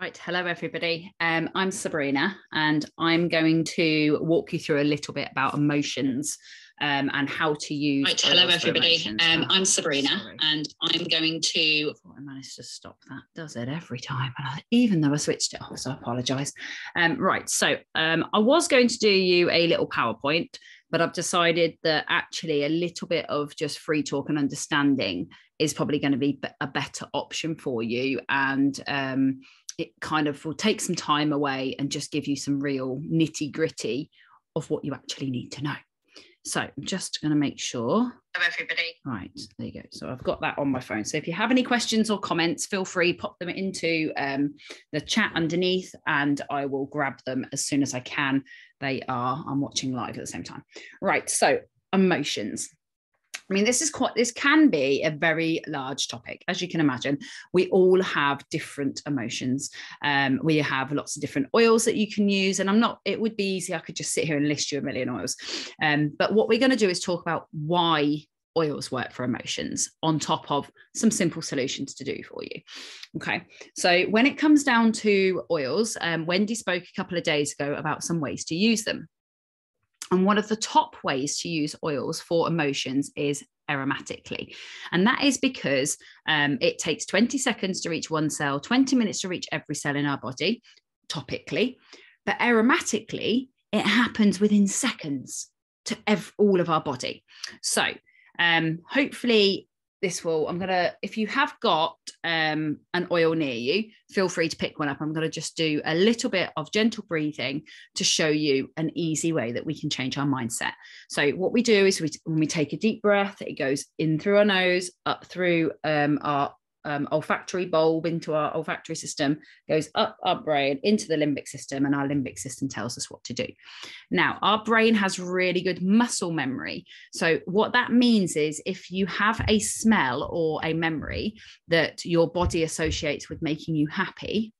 Right, hello everybody. Um, I'm Sabrina, and I'm going to walk you through a little bit about emotions um, and how to use. Right, hello everybody. Um, I'm Sabrina, Sorry. and I'm going to. I managed to stop that. Does it every time? I, even though I switched it off, so I apologise. Um, right, so um, I was going to do you a little PowerPoint, but I've decided that actually a little bit of just free talk and understanding is probably going to be a better option for you, and um, it kind of will take some time away and just give you some real nitty gritty of what you actually need to know. So I'm just going to make sure. Hello, everybody. Right, there you go. So I've got that on my phone. So if you have any questions or comments, feel free, pop them into um, the chat underneath and I will grab them as soon as I can. They are, I'm watching live at the same time. Right, so emotions. I mean, this is quite, this can be a very large topic. As you can imagine, we all have different emotions. Um, we have lots of different oils that you can use. And I'm not, it would be easy. I could just sit here and list you a million oils. Um, but what we're going to do is talk about why oils work for emotions on top of some simple solutions to do for you. Okay. So when it comes down to oils, um, Wendy spoke a couple of days ago about some ways to use them. And one of the top ways to use oils for emotions is aromatically. And that is because um, it takes 20 seconds to reach one cell, 20 minutes to reach every cell in our body, topically. But aromatically, it happens within seconds to ev- all of our body. So um, hopefully, this will i'm gonna if you have got um, an oil near you feel free to pick one up. I'm gonna just do a little bit of gentle breathing to show you an easy way that we can change our mindset. So what we do is we, when we take a deep breath it goes in through our nose up through um, our um, olfactory bulb into our olfactory system, goes up our brain into the limbic system, and our limbic system tells us what to do. Now, our brain has really good muscle memory. So, what that means is if you have a smell or a memory that your body associates with making you happy,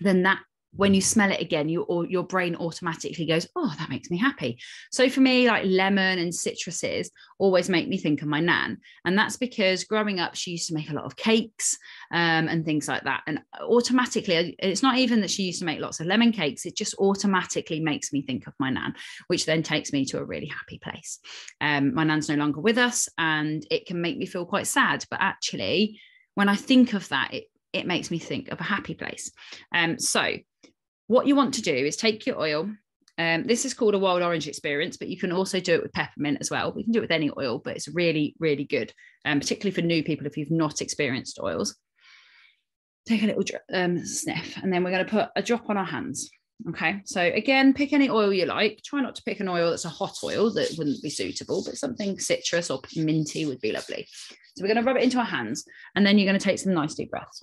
then that when you smell it again, you or your brain automatically goes, "Oh, that makes me happy." So for me, like lemon and citruses always make me think of my nan, and that's because growing up, she used to make a lot of cakes um, and things like that. And automatically, it's not even that she used to make lots of lemon cakes; it just automatically makes me think of my nan, which then takes me to a really happy place. Um, my nan's no longer with us, and it can make me feel quite sad. But actually, when I think of that, it it makes me think of a happy place. Um, so what you want to do is take your oil. Um, this is called a wild orange experience, but you can also do it with peppermint as well. We can do it with any oil, but it's really, really good, um, particularly for new people if you've not experienced oils. Take a little um, sniff, and then we're going to put a drop on our hands. Okay, so again, pick any oil you like. Try not to pick an oil that's a hot oil that wouldn't be suitable, but something citrus or minty would be lovely. So we're going to rub it into our hands, and then you're going to take some nice deep breaths.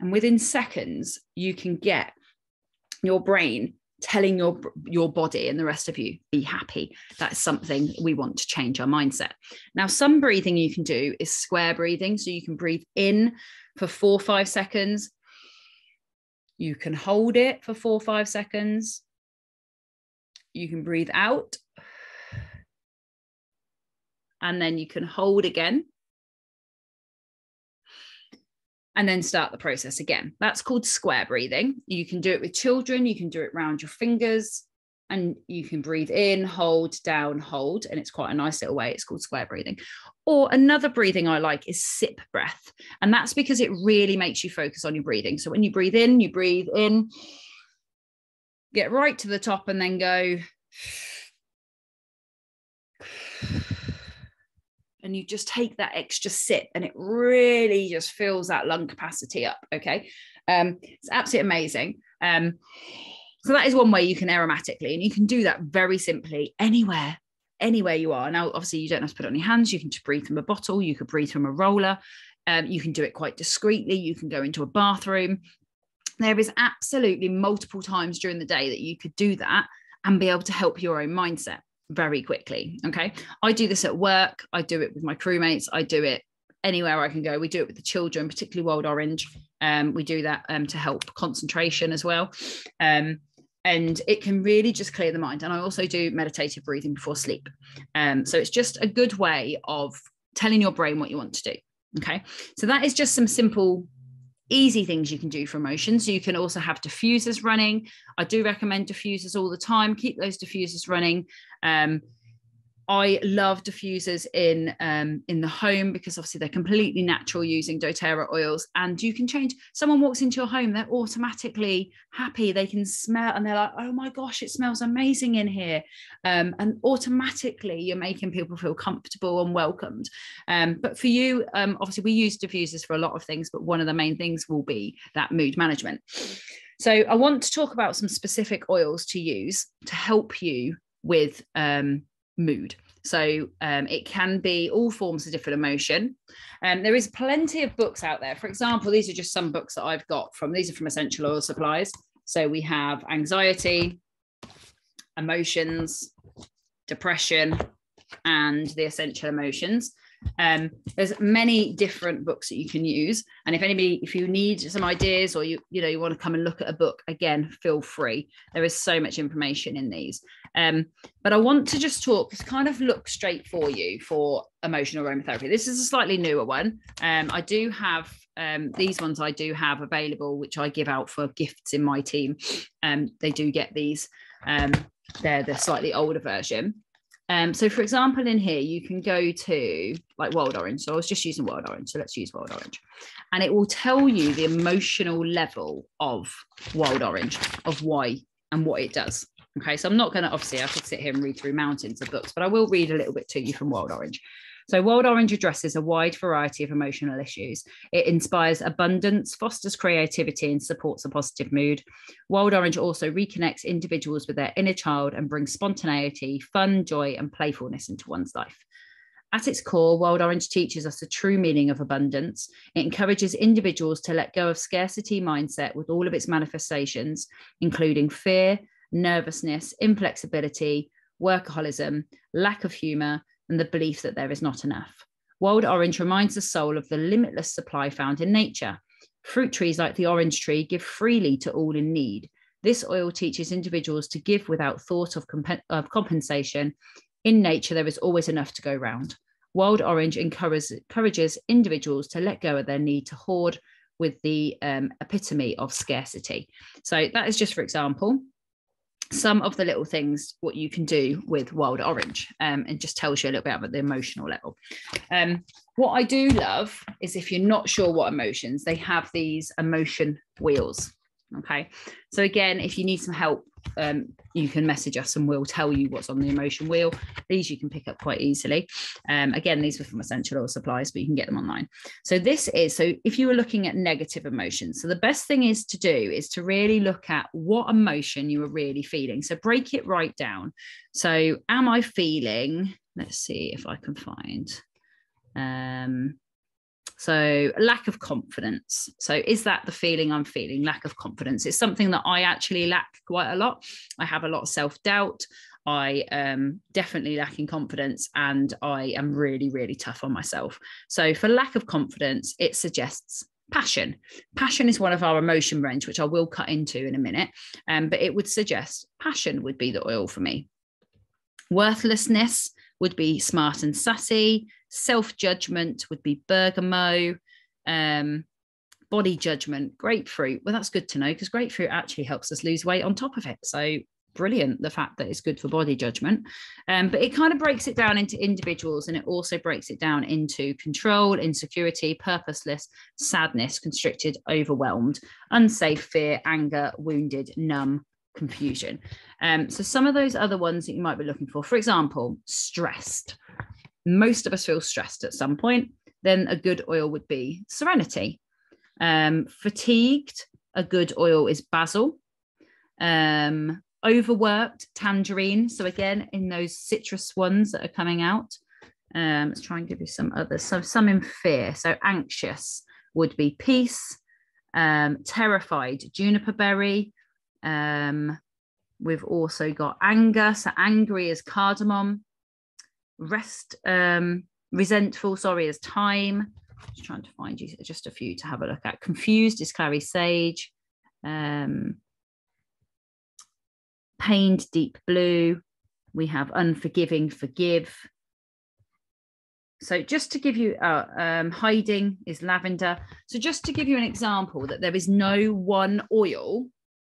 And within seconds you can get your brain telling your your body and the rest of you be happy. That's something we want to change our mindset. Now some breathing you can do is square breathing. So you can breathe in for four or five seconds. You can hold it for four or five seconds. You can breathe out. And then you can hold again and then start the process again. That's called square breathing. You can do it with children, you can do it round your fingers, and you can breathe in, hold, down, hold. And it's quite a nice little way. It's called square breathing. Or another breathing I like is sip breath. And that's because it really makes you focus on your breathing. So when you breathe in, you breathe in, get right to the top, and then go and you just take that extra sip and it really just fills that lung capacity up okay? Um, it's absolutely amazing. Um, so that is one way you can aromatically and you can do that very simply anywhere anywhere you are. Now obviously you don't have to put it on your hands. You can just breathe from a bottle. You could breathe from a roller. Um, you can do it quite discreetly. You can go into a bathroom. There is absolutely multiple times during the day that you could do that and be able to help your own mindset very quickly. Okay. I do this at work. I do it with my crewmates. I do it anywhere I can go. We do it with the children, particularly Wild Orange. Um, we do that um, to help concentration as well. Um, and it can really just clear the mind. And I also do meditative breathing before sleep. Um, so it's just a good way of telling your brain what you want to do. Okay. So that is just some simple easy things you can do for emotions. You can also have diffusers running. I do recommend diffusers all the time. Keep those diffusers running. Um, I love diffusers in um, in the home because obviously they're completely natural using doTERRA oils, and you can change. Someone walks into your home, they're automatically happy. They can smell, and they're like, "Oh my gosh, it smells amazing in here," um, and automatically you're making people feel comfortable and welcomed. Um, but for you, um, obviously, we use diffusers for a lot of things, but one of the main things will be that mood management. So I want to talk about some specific oils to use to help you with um, mood. So um, it can be all forms of different emotion. Um, there is plenty of books out there. For example, these are just some books that I've got from. These are from Essential Oil Supplies. So we have anxiety, emotions, depression, and the essential emotions. Um, there's many different books that you can use, and if anybody, if you need some ideas or you you know you want to come and look at a book, again, feel free. There is so much information in these. Um, but I want to just talk, kind of look straight for you for emotional aromatherapy. This is a slightly newer one. Um, I do have um, these ones I do have available, which I give out for gifts in my team. Um, they do get these. Um, they're the slightly older version. Um, so, for example, in here, you can go to like Wild Orange. So, I was just using Wild Orange. So, let's use Wild Orange. And it will tell you the emotional level of Wild Orange, of why and what it does. Okay. So, I'm not going to obviously, I could sit here and read through mountains of books, but I will read a little bit to you from Wild Orange. So, Wild Orange addresses a wide variety of emotional issues. It inspires abundance, fosters creativity, and supports a positive mood. Wild Orange also reconnects individuals with their inner child and brings spontaneity, fun, joy, and playfulness into one's life. At its core, Wild Orange teaches us the true meaning of abundance. It encourages individuals to let go of scarcity mindset with all of its manifestations, including fear, nervousness, inflexibility, workaholism, lack of humor, and the belief that there is not enough. Wild orange reminds the soul of the limitless supply found in nature. Fruit trees like the orange tree give freely to all in need. This oil teaches individuals to give without thought of, comp- of compensation. In nature, there is always enough to go round. Wild orange encourages, individuals to let go of their need to hoard with the um, epitome of scarcity. So, that is just for example some of the little things what you can do with wild orange um, and just tells you a little bit about the emotional level. Um, what i do love is if you're not sure what emotions they have these emotion wheels okay so again if you need some help um, you can message us and we'll tell you what's on the emotion wheel. These you can pick up quite easily. Um, again, these were from Essential Oil Supplies, but you can get them online. So this is, so if you were looking at negative emotions, so the best thing is to do is to really look at what emotion you are really feeling. So break it right down. So am I feeling, let's see if I can find, um, so, lack of confidence. So, is that the feeling I'm feeling? Lack of confidence. It's something that I actually lack quite a lot. I have a lot of self doubt. I am definitely lacking confidence and I am really, really tough on myself. So, for lack of confidence, it suggests passion. Passion is one of our emotion range, which I will cut into in a minute. Um, but it would suggest passion would be the oil for me. Worthlessness would be smart and sassy. Self judgment would be bergamot. Um, body judgment, grapefruit. Well, that's good to know because grapefruit actually helps us lose weight on top of it. So brilliant the fact that it's good for body judgment um, but it kind of breaks it down into individuals and it also breaks it down into control insecurity purposeless sadness constricted overwhelmed unsafe fear anger wounded numb confusion um, so some of those other ones that you might be looking for for example stressed most of us feel stressed at some point, then a good oil would be serenity. Um, fatigued, a good oil is basil. Um, overworked, tangerine. So again, in those citrus ones that are coming out, um, let's try and give you some others. So some in fear. So anxious would be peace. Um, terrified, juniper berry. Um, we've also got anger. So angry is cardamom rest um resentful sorry as time just trying to find you just a few to have a look at confused is clary sage um pained deep blue. We have unforgiving forgive. So just to give you, uh, um, hiding is lavender. So just to give you an example that there is no one oil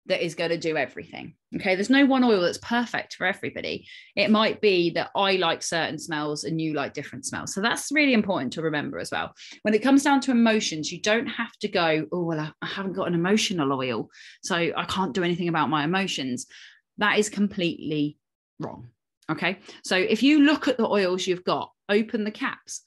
that is going to do everything. Okay. There's no one oil that's perfect for everybody. It might be that I like certain smells and you like different smells. So that's really important to remember as well. When it comes down to emotions, you don't have to go, oh, well, I haven't got an emotional oil. So I can't do anything about my emotions. That is completely wrong. Okay. So if you look at the oils you've got, open the caps,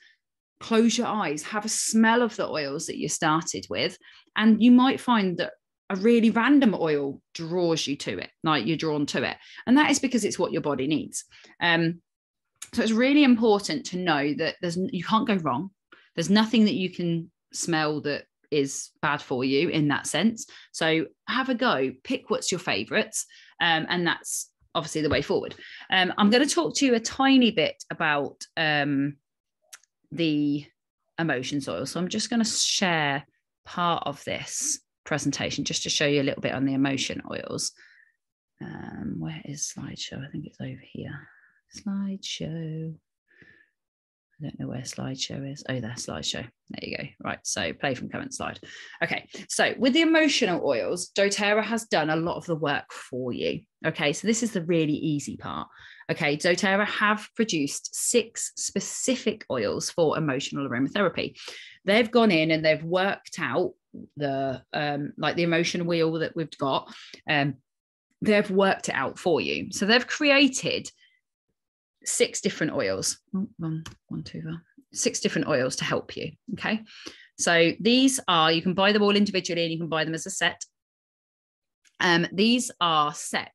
close your eyes, have a smell of the oils that you started with, and you might find that a really random oil draws you to it, like you're drawn to it. And that is because it's what your body needs. Um, so it's really important to know that there's you can't go wrong. There's nothing that you can smell that is bad for you in that sense. So have a go, pick what's your favorites, um, and that's obviously the way forward. Um, I'm going to talk to you a tiny bit about um, the emotions oil. So I'm just going to share part of this presentation just to show you a little bit on the emotion oils. Um, where is slideshow? I think it's over here. Slideshow. I don't know where slideshow is. Oh, there, slideshow. There you go. Right. So play from current slide. Okay. So with the emotional oils, doTERRA has done a lot of the work for you. Okay. So this is the really easy part. Okay. doTERRA have produced six specific oils for emotional aromatherapy. They've gone in and they've worked out the um, like the emotion wheel that we've got. Um, they've worked it out for you. So they've created six different oils. Oh, one, one, two, six different oils to help you. Okay. So these are, you can buy them all individually and you can buy them as a set. Um, these are set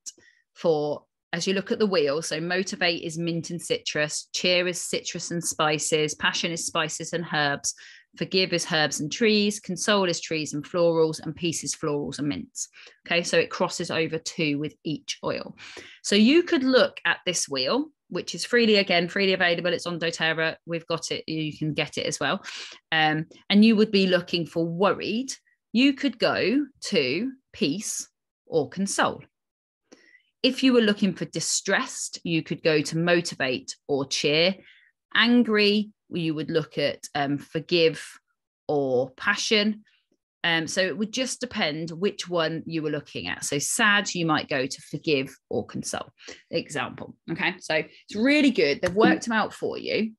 for as you look at the wheel. So motivate is mint and citrus, cheer is citrus and spices, passion is spices and herbs, Forgive is herbs and trees, console is trees and florals, and peace is florals and mints. Okay, so it crosses over two with each oil. So you could look at this wheel, which is freely again freely available. It's on DoTerra. We've got it. You can get it as well. Um, and you would be looking for worried. You could go to peace or console. If you were looking for distressed, you could go to motivate or cheer. Angry, you would look at um, forgive or passion. Um, so it would just depend which one you were looking at. So sad, you might go to forgive or console. Example. Okay. So it's really good. They've worked them out for you.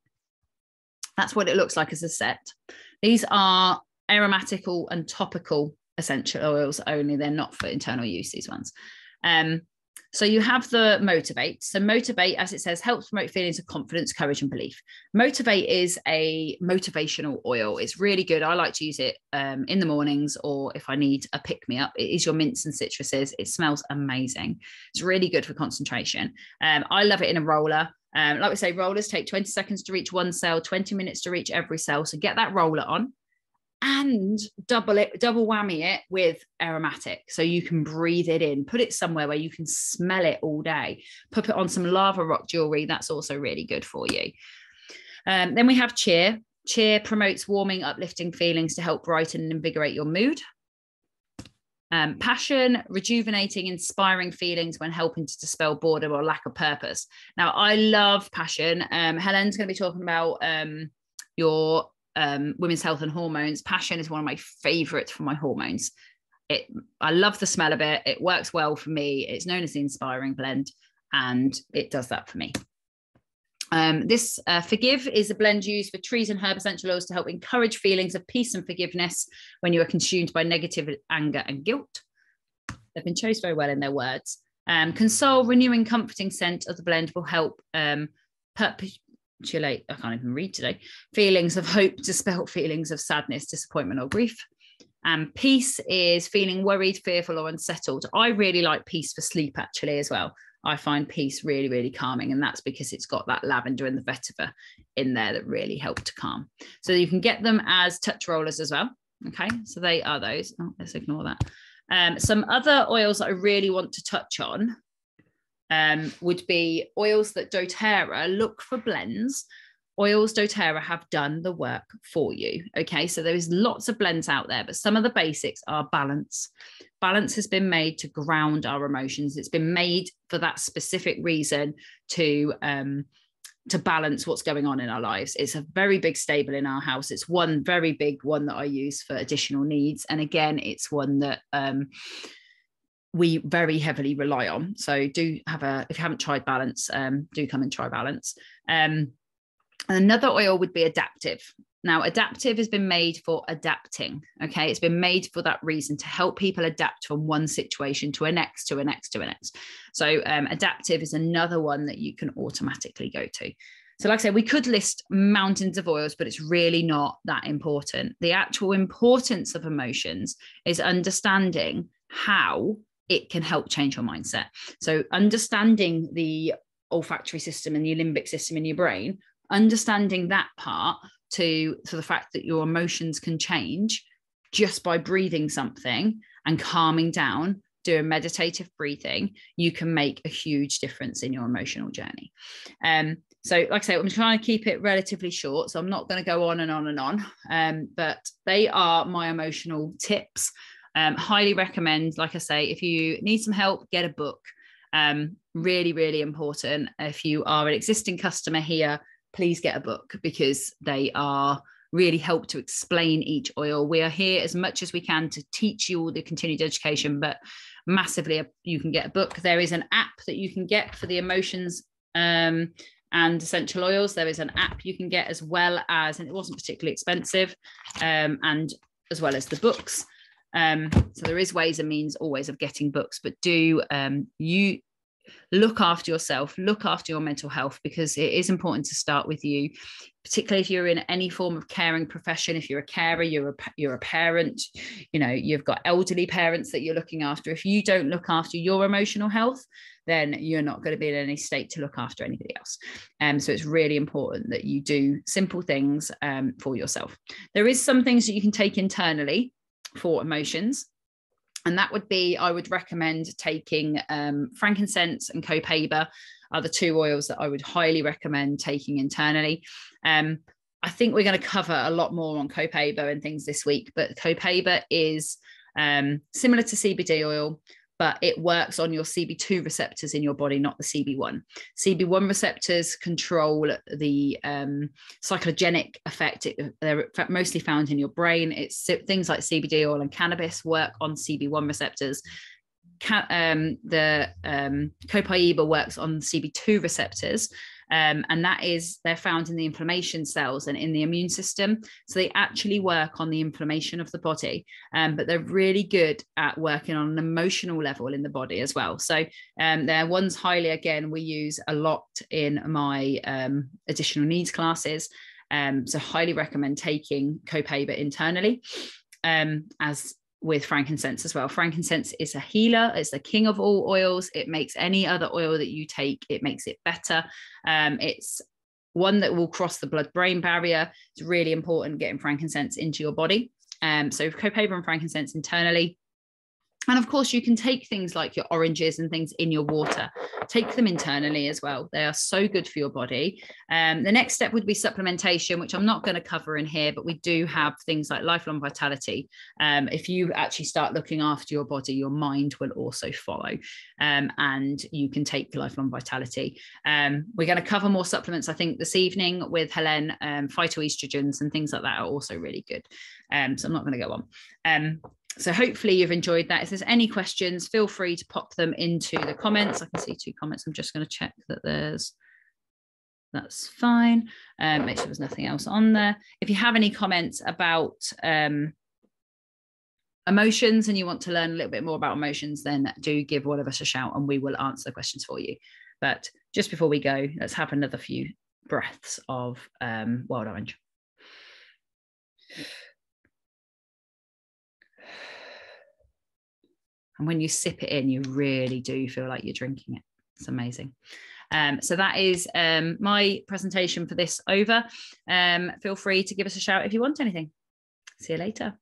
That's what it looks like as a set. These are aromatical and topical essential oils only. They're not for internal use, these ones. Um, so you have the motivate. So motivate, as it says, helps promote feelings of confidence, courage, and belief. Motivate is a motivational oil. It's really good. I like to use it um, in the mornings or if I need a pick me up. It is your mints and citruses. It smells amazing. It's really good for concentration. Um, I love it in a roller. Um, like we say, rollers take 20 seconds to reach one cell, 20 minutes to reach every cell. So get that roller on and double it, double whammy it with aromatic. So you can breathe it in, put it somewhere where you can smell it all day, put it on some lava rock jewelry. That's also really good for you. Um, then we have cheer. Cheer promotes warming, uplifting feelings to help brighten and invigorate your mood. Um, passion, rejuvenating, inspiring feelings when helping to dispel boredom or lack of purpose. Now, I love passion. Um, Helen's going to be talking about um, your um, women's health and hormones. Passion is one of my favorites for my hormones. It, I love the smell of it. It works well for me. It's known as the inspiring blend, and it does that for me. Um, this uh, Forgive is a blend used for trees and herb essential oils to help encourage feelings of peace and forgiveness when you are consumed by negative anger and guilt. They've been chose very well in their words. Um, console, renewing, comforting scent of the blend will help um, I can't even read today, feelings of hope, dispel feelings of sadness, disappointment, or grief. And peace is feeling worried, fearful, or unsettled. I really like peace for sleep actually as well. I find peace really, really calming. And that's because it's got that lavender and the vetiver in there that really help to calm. So you can get them as touch rollers as well. Okay. So they are those. Oh, let's ignore that. Um, some other oils that I really want to touch on um, would be oils that doTERRA look for blends oils doTERRA have done the work for you. Okay, so there is lots of blends out there, but some of the basics are balance. Balance has been made to ground our emotions. It's been made for that specific reason to um, to balance what's going on in our lives. It's a very big stable in our house. It's one very big one that I use for additional needs, and again, it's one that um, we very heavily rely on. So do have a if you haven't tried balance, um, do come and try balance. Um, another oil would be adaptive. Now, adaptive has been made for adapting. Okay, it's been made for that reason to help people adapt from one situation to a next, to a next, to a next. So, um, adaptive is another one that you can automatically go to. So, like I said, we could list mountains of oils, but it's really not that important. The actual importance of emotions is understanding how it can help change your mindset. So, understanding the olfactory system and the limbic system in your brain, understanding that part to, to the fact that your emotions can change just by breathing something and calming down, doing meditative breathing, you can make a huge difference in your emotional journey. Um, so, like I say, I'm trying to keep it relatively short. So, I'm not going to go on and on and on. Um, but they are my emotional tips um, highly recommend, like I say, if you need some help, get a book. Um, really, really important. If you are an existing customer here, please get a book because they are really help to explain each oil. We are here as much as we can to teach you all the continued education, but massively you can get a book. There is an app that you can get for the emotions um, and essential oils. There is an app you can get as well as, and it wasn't particularly expensive, um, and as well as the books. Um, so there is ways and means always of getting books, but do um, you look after yourself, look after your mental health because it is important to start with you, particularly if you're in any form of caring profession. If you're a carer, you're a you're a parent, you know you've got elderly parents that you're looking after. If you don't look after your emotional health, then you're not going to be in any state to look after anybody else. Um, so it's really important that you do simple things um, for yourself. There is some things that you can take internally for emotions. And that would be, I would recommend taking um, frankincense and copaiba are the two oils that I would highly recommend taking internally. Um, I think we're going to cover a lot more on copaiba and things this week, but copaiba is um, similar to CBD oil, but it works on your CB2 receptors in your body, not the CB1. CB1 receptors control the um, psychogenic effect. It, they're mostly found in your brain. It's things like CBD oil and cannabis work on CB1 receptors. um, the um, copaiba works on CB2 receptors, um, and that is they're found in the inflammation cells and in the immune system. So they actually work on the inflammation of the body, um, but they're really good at working on an emotional level in the body as well. So um, they're ones highly, again, we use a lot in my um, additional needs classes. Um, so highly recommend taking copaiba internally um, as with frankincense as well. Frankincense is a healer, it's the king of all oils. It makes any other oil that you take, it makes it better. Um, it's one that will cross the blood brain barrier. It's really important getting frankincense into your body. Um, so, copaiba and frankincense internally, and of course, you can take things like your oranges and things in your water, take them internally as well. They are so good for your body. Um, the next step would be supplementation, which I'm not going to cover in here, but we do have things like lifelong vitality. Um, if you actually start looking after your body, your mind will also follow, um, and you can take lifelong vitality. Um, we're going to cover more supplements, I think, this evening with Helen. Um, phytoestrogens and things like that are also really good. Um, so I'm not going to go on so hopefully you've enjoyed that. If there's any questions, feel free to pop them into the comments. I can see two comments. I'm just going to check that there's that's fine. Um, make sure there's nothing else on there. If you have any comments about um, emotions and you want to learn a little bit more about emotions, then do give one of us a shout and we will answer the questions for you. But just before we go, let's have another few breaths of um, wild orange. And when you sip it in, you really do feel like you're drinking it. It's amazing. Um, so that is um, my presentation for this over. Um, feel free to give us a shout if you want anything. See you later.